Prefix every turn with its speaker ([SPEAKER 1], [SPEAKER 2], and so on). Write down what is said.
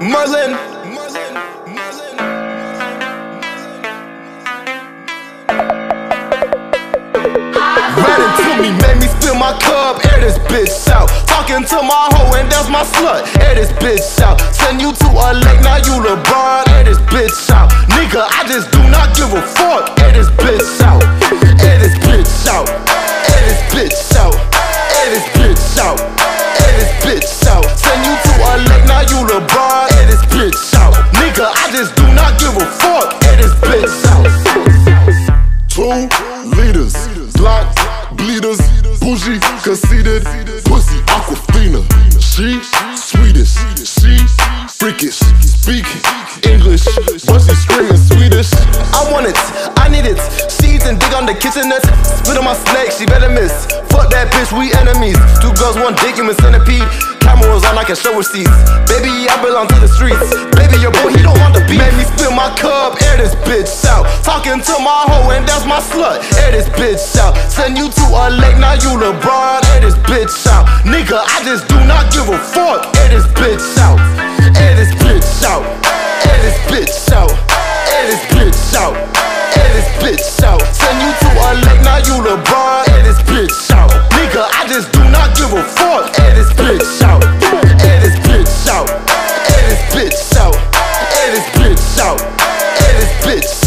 [SPEAKER 1] Merlyn. Ran into me, made me spill my cup, air this bitch out. Talking to my hoe, and that's my slut, air this bitch out. Send you to a lake, now you LeBron, air this bitch out. Nigga, I just do not give a fuck, air this bitch out.
[SPEAKER 2] Pussy, aquafina. She Swedish, she freakish, speak English, but she screaming Swedish.
[SPEAKER 1] I want it, I need it. Seeds and dig on the kitchenette. Spit on my snake, she better miss. Fuck that bitch, we enemies. Two girls, one dick, human centipede. Cameras on, I can show receipts. Baby, I belong to the streets. Baby, your boy, Talking to my hoe, and that's my slut. Air this bitch out. Send you to a lake, now you LeBron. Air this bitch out. Nigga, I just do not give a fuck. Air this bitch out. Air this bitch out. Air this bitch out. Air this bitch out. Air this bitch out. Send you to a lake, now you LeBron. Air this bitch out. Nigga, I just do not give a fuck. Air this bitch out. Air this bitch out. Air this bitch out. Air this bitch out. Air this bitch